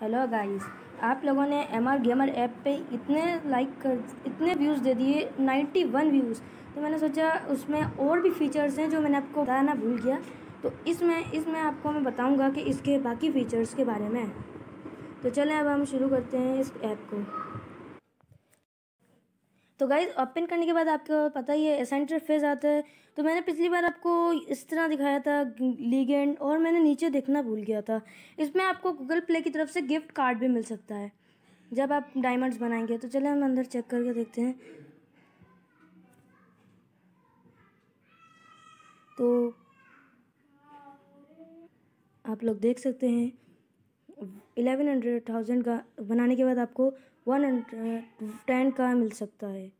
Hello guys आप लोगों ने एम आर गेमर ऐप पे इतने लाइक कर, इतने व्यूज़ दे दिए 91 व्यूज़ तो मैंने सोचा उसमें और भी फीचर्स हैं जो मैंने आपको बताना भूल गया। तो इसमें इसमें आपको मैं बताऊँगा कि इसके बाकी फ़ीचर्स के बारे में। तो चलें, अब हम शुरू करते हैं इस ऐप को। तो गाइज़ ओपन करने के बाद आपको पता ही है सेंटर फ़ेज़ आता है। तो मैंने पिछली बार आपको इस तरह दिखाया था लीगेंड और मैंने नीचे देखना भूल गया था। इसमें आपको गूगल प्ले की तरफ़ से गिफ्ट कार्ड भी मिल सकता है, जब आप डायमंड्स बनाएँगे। तो चले हम अंदर चेक करके देखते हैं। तो आप लोग देख सकते हैं इलेवन हंड्रेड थाउज़ेंड का बनाने के बाद आपको वन हंड्रेड टेन का मिल सकता है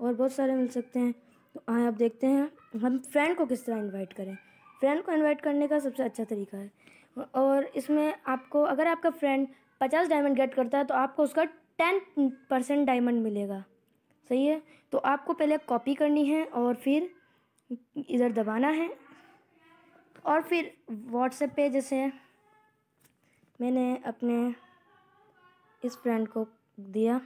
और बहुत सारे मिल सकते हैं। तो आए, आप देखते हैं, हम फ्रेंड को किस तरह इनवाइट करें? फ्रेंड को इनवाइट करने का सबसे अच्छा तरीका है। और इसमें आपको, अगर आपका फ्रेंड पचास डायमंड गेट करता है तो आपको उसका टेन परसेंट डायमंड मिलेगा। सही है? तो आपको पहले कॉपी करनी है और फिर इधर दबाना है। और फिर व्हाट्सएप पे जैसे मैंने अपने इस फ्रेंड को दिया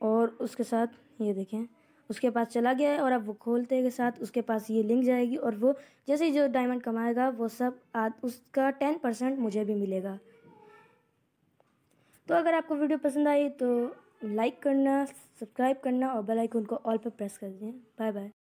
और उसके साथ ये देखें। उसके पास चला गया है और अब वो खोलते के साथ। उसके पास ये लिंक जाएगी और वो जैसे ही जो डायमंड कमाएगा, वो सब आज उसका टेन परसेंट मुझे भी मिलेगा। तो अगर आपको वीडियो पसंद आई तो लाइक करना सब्सक्राइब करना और बेल आइकन को ऑल पर प्रेस कर दें। Bye bye